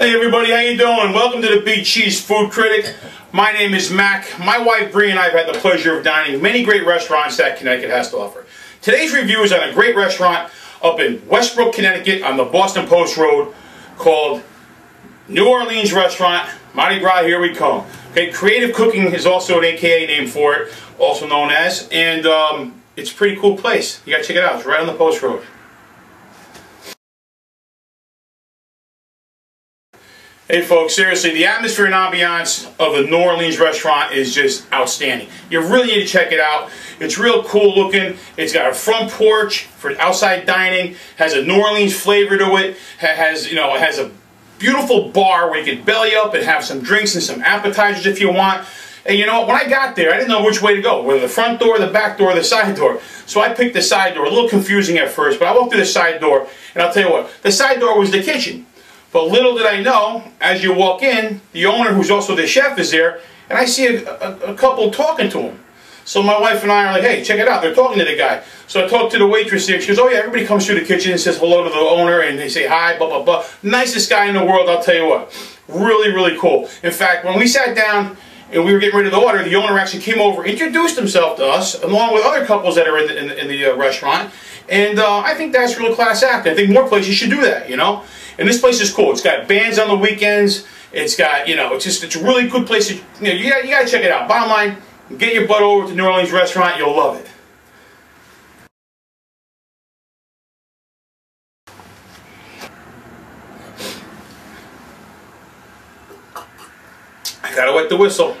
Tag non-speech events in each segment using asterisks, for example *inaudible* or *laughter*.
Hey everybody, how you doing? Welcome to the Big Cheese Food Critic. My name is Mac. My wife Bree and I have had the pleasure of dining many great restaurants that Connecticut has to offer. Today's review is on a great restaurant up in Westbrook, Connecticut on the Boston Post Road called New Orleans Restaurant. Mardi Gras, here we come. Okay, Creative Cooking is also an AKA name for it, also known as, and um, it's a pretty cool place. You gotta check it out. It's right on the Post Road. Hey folks, seriously, the atmosphere and ambiance of a New Orleans restaurant is just outstanding. You really need to check it out. It's real cool looking. It's got a front porch for outside dining, has a New Orleans flavor to it, has, you know, it has a beautiful bar where you can belly up and have some drinks and some appetizers if you want. And you know when I got there, I didn't know which way to go, whether the front door, the back door, the side door. So I picked the side door, a little confusing at first, but I walked through the side door, and I'll tell you what, the side door was the kitchen. But little did I know, as you walk in, the owner, who's also the chef, is there, and I see a, a, a, couple talking to him. So my wife and I are like, hey, check it out. They're talking to the guy. So I talked to the waitress there. She goes, oh yeah, everybody comes through the kitchen and says hello to the owner, and they say hi, blah, blah, blah. Nicest guy in the world, I'll tell you what. Really, really cool. In fact, when we sat down and we were getting ready to order, the owner actually came over, introduced himself to us, along with other couples that are in the, in the, in the uh, restaurant. And uh, I think that's really class act. I think more places should do that, you know? And this place is cool. It's got bands on the weekends. It's got, you know, it's just, it's a really good place. To, you know, you got, you got to check it out. Bottom line, get your butt over to New Orleans restaurant. You'll love it. I gotta wet the whistle.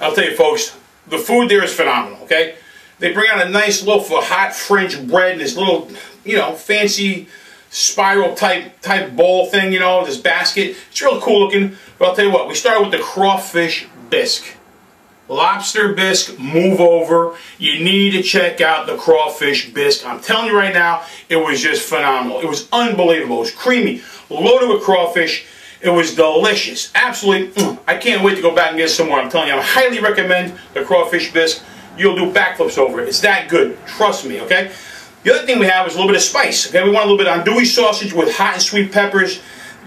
I'll tell you folks, the food there is phenomenal, okay? They bring out a nice loaf of hot French bread and this little, you know, fancy spiral type type bowl thing, you know, this basket. It's real cool looking. But I'll tell you what, we start with the crawfish bisque. Lobster bisque, move over. You need to check out the crawfish bisque. I'm telling you right now, it was just phenomenal. It was unbelievable. It was creamy, loaded with crawfish. It was delicious. Absolutely, mm, I can't wait to go back and get some more. I'm telling you, I highly recommend the crawfish bisque. You'll do backflips over it. It's that good. Trust me, okay? The other thing we have is a little bit of spice. Okay, we want a little bit of andouille sausage with hot and sweet peppers,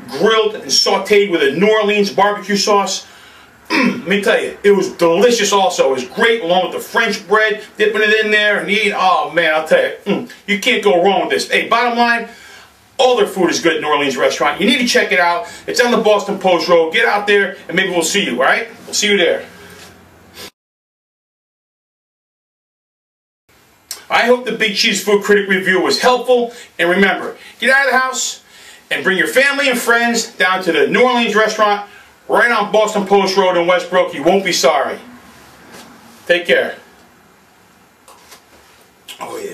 grilled and sauteed with a New Orleans barbecue sauce. *clears throat* Let me tell you, it was delicious also. It was great along with the French bread, dipping it in there and eating. Oh man, I'll tell you, mm, you can't go wrong with this. Hey, bottom line, all their food is good at New Orleans restaurant. You need to check it out. It's on the Boston Post Road. Get out there and maybe we'll see you, all right? We'll see you there. I hope the Big Cheese Food Critic review was helpful. And remember, get out of the house and bring your family and friends down to the New Orleans restaurant right on Boston Post Road in Westbrook. You won't be sorry. Take care. Oh, yeah.